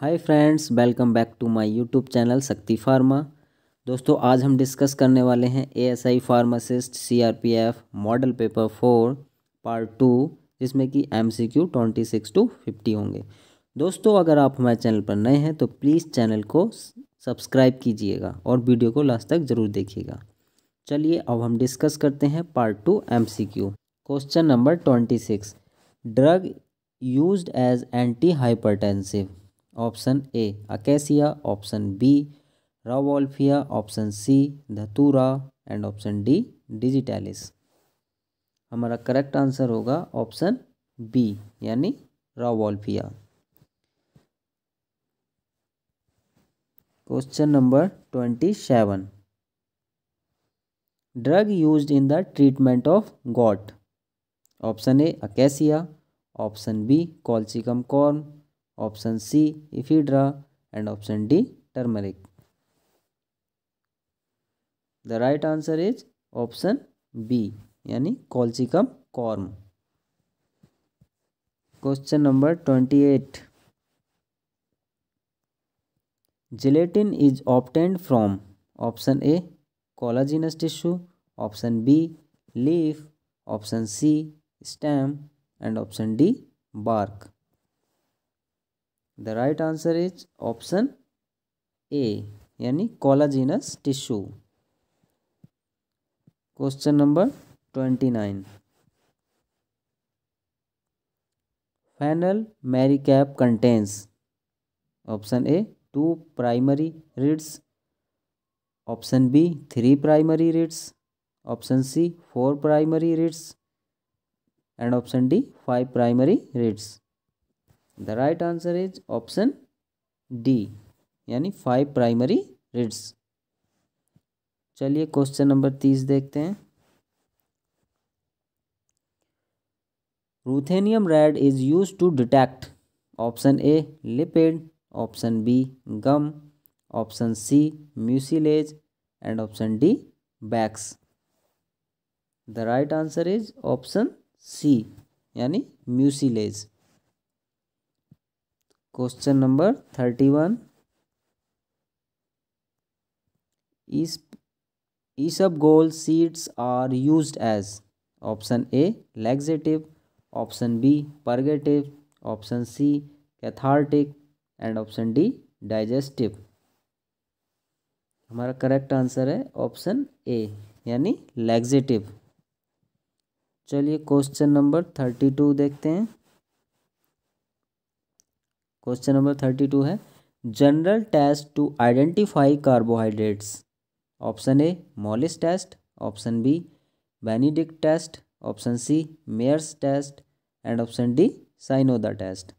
Hi friends welcome back to my YouTube channel Shakti pharma दोस्तों आज हम discuss करने वाले हैं ASI pharmacist CRPF model paper four part two जिसमें कि MCQ twenty six to fifty होंगे दोस्तों अगर आप हमारे चैनल पर नए हैं तो प्लीज़ चैनल को सब्सक्राइब कीजिएगा और वीडियो को लास्ट तक ज़रूर देखिएगा चलिए अब हम डिस्कस करते हैं part two um question number twenty six drug use as anti hypertensive option A acacia option B rauwolfia option C datura and option D digitalis हमारा करेक्ट आंसर होगा ऑप्शन बी यानी rauwolfia question number twenty seven drug use in the treatment of gout option A acacia option B colchicum corn option C ephedra, and option D turmeric. The right answer is option B, yani colchicum corm. Question number 28. Gelatin is obtained from option A collagenous tissue, option B leaf, option C stem, and option D bark. The right answer is option A, yani collagenous tissue. Question number 29. Phenyl mericaph contains option A 2 primary reeds, option B 3 primary reeds, option C 4 primary reeds, and option D 5 primary reeds. The right answer is option D यानी five primary reeds चलिए question number तीस देखते हैं ruthenium red is use to detect option A lipid option B gum option C mucilage and option D wax the right answer is option C यानी mucilage question number thirty one isabgol seeds are use as option A laxative option B purgative option C cathartic and option D digestive हमारा correct answer है option A यानी laxative चलिए question number thirty two देखते हैं question number thirty two है general test to identify carbohydrates option A Molisch test option B Benedict test option C Mayer's test and option D साइनोदा test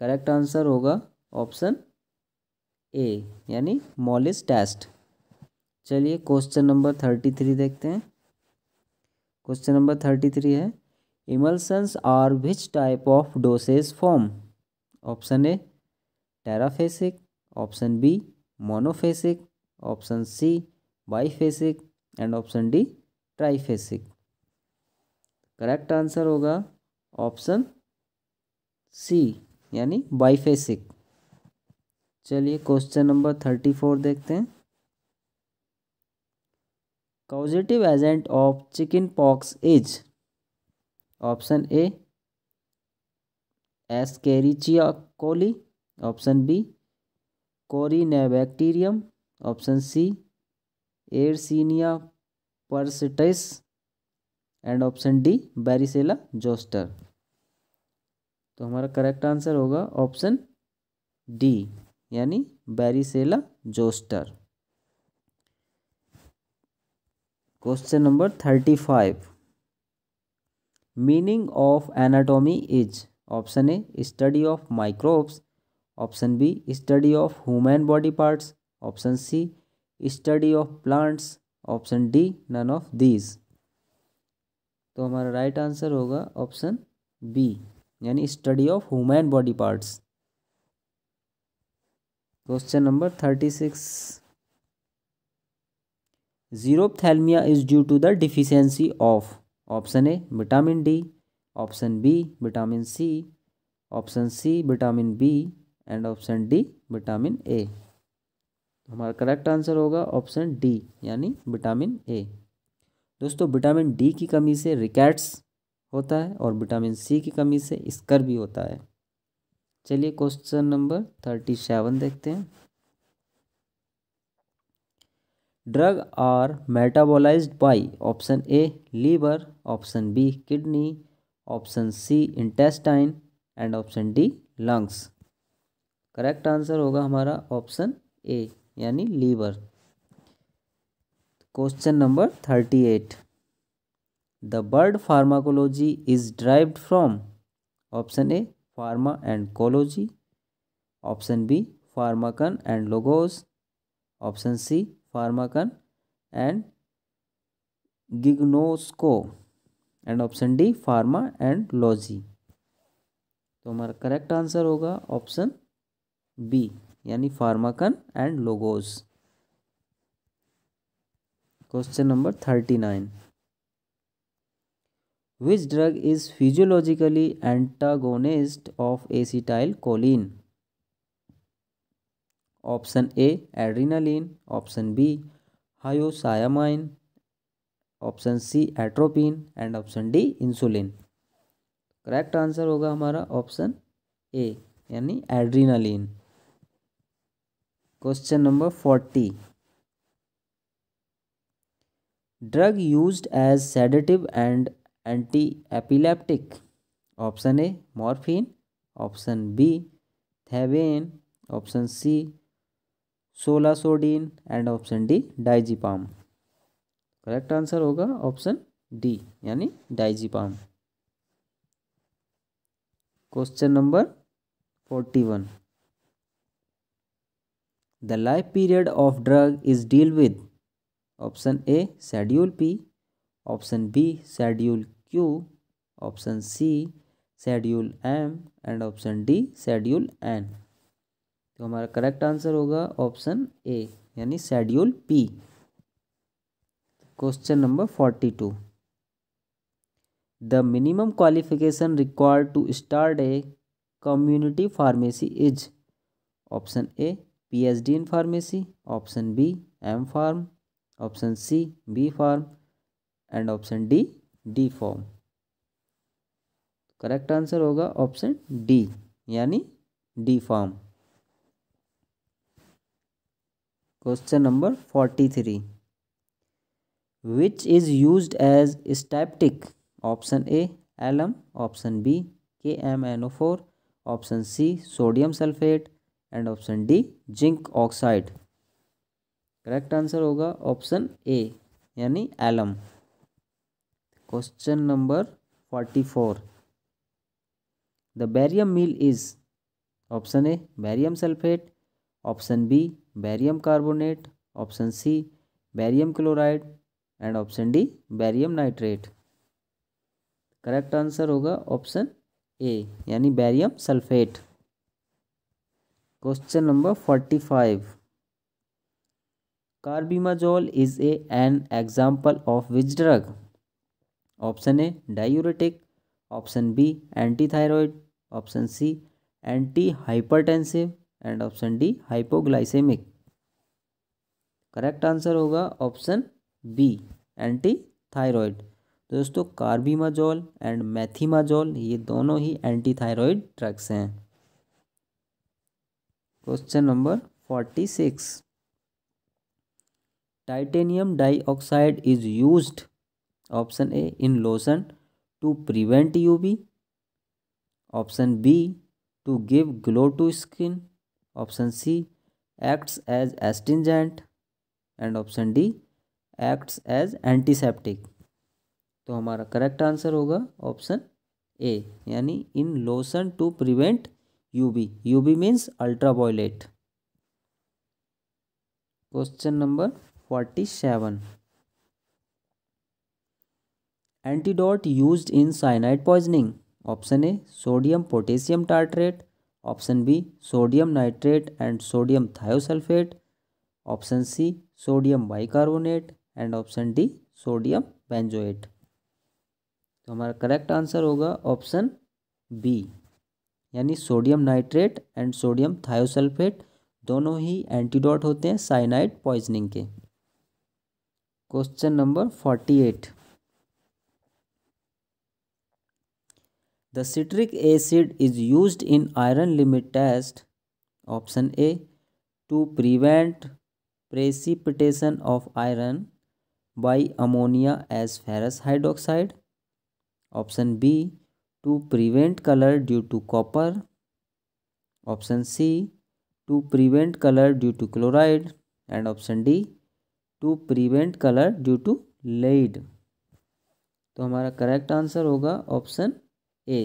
correct answer होगा option A यानी Molisch test चलिए question number thirty three देखते हैं question number thirty three है emulsions are which type of dosage form option a teraphasic option b monophasic option c biphasic and option D triphasic correct answer होगा option C यानी biphasic चलिए question number thirty four देखते हैं causative agent of chicken pox is option A Escherichia coli option B Corynebacterium option C Yersinia pestis and option D varicella zoster तो हमारा correct answer होगा option D यानी varicella zoster question number thirty five meaning of anatomy is option A study of microbes option B study of human body parts option C study of plants option D none of these तो हमारा right answer होगा option B यानी study of human body parts question number thirty six xerophthalmia is due to the deficiency of option A vitamin D option B vitamin C option C vitamin B and option D vitamin A हमारा correct answer होगा option D यानी vitamin A दोस्तों vitamin D की कमी से rickets होता है और विटामिन सी की कमी से स्कर भी होता है चलिए क्वेश्चन नंबर थर्टी सेवन देखते हैं drug are metabolised by option A liver option B kidney option C intestine and option D lungs correct answer होगा हमारा ऑप्शन ए यानी liver question number thirty eight the bird pharmacology is derived from option A pharma and cology option B pharmakon and logos option C pharmakon and gignosko and option D pharma and logy तो हमारा correct answer होगा option B यानी pharmakon and logos question number thirty nine which drug is physiologically antagonist of acetyl choline option A adrenaline option B hyoscyamine option C atropine and option D insulin correct answer होगा हमारा option A यानी adrenaline question number forty drug used as sedative and anti epileptic option A morphine option B thebaine option C solasodine and option D diazepam correct answer होगा option D यानी diazepam question number forty one the life period of drug is deal with option A schedule P option B schedule Q option C schedule M and option D schedule N तो हमारा correct answer होगा option A यानी schedule P question number forty two the minimum qualification required to start a community pharmacy is option A PhD in pharmacy option B M pharm option C B pharm and option D D pharm correct answer होगा option D यानी D pharm question number forty three which is use as styptic option A alum option B K M N O four option C sodium sulphate and option D zinc oxide correct answer होगा option A यानी alum question number forty four the barium meal is option A barium sulphate option B barium carbonate option C barium chloride and option D barium nitrate correct answer होगा option A यानी barium sulphate question number forty five carbimazole is a an example of which drug option A diuretic option B antithyroid option C anti hypertensive and option D hypoglycaemic correct answer होगा option B anti thyroid दोस्तों carbimazole and methimazole ये दोनों ही anti thyroid drugs हैं question number forty six titanium dioxide is used option A in lotion to prevent UV option B to give glow to skin option C acts as astringent and option D acts as antiseptic तो हमारा correct answer होगा option A यानी in lotion to prevent UV UV means violet question number forty seven antidote used in cyanide poisoning option A sodium potassium tartrate option B sodium nitrate and sodium thiosulphate option C sodium bicarbonate and option D sodium benzoate तो हमारा correct answer होगा option B यानी sodium nitrate and sodium thiosulphate दोनों ही antidote होते हैं cyanide poisoning के question number forty eight the citric acid is use in iron limit test option A to prevent precipitation of iron by ammonia as ferrous hydroxide option B to prevent colour due to copper option C to prevent colour due to chloride and option D to prevent colour due to lead तो हमारा correct answer होगा option A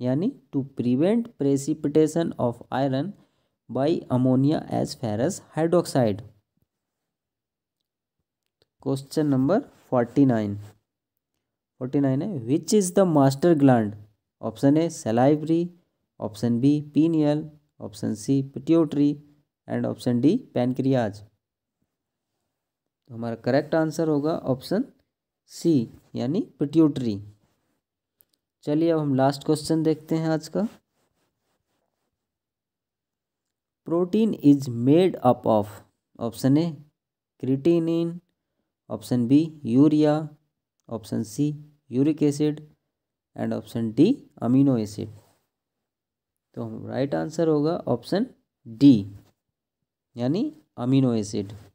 यानी to prevent precipitation of iron by ammonia as ferrous hydroxide question number forty nine forty nine है which is the master gland option A salivary option B pineal option C pituitary and option D pancreas तो हमारा correct answer होगा option C यानी pituitary चलिए अब हम last question देखते हैं आज का protein is made up of option A creatinine option B urea option C uric acid and option D amino acid तो राइट आंसर होगा ऑप्शन डी यानी अमीनो एसिड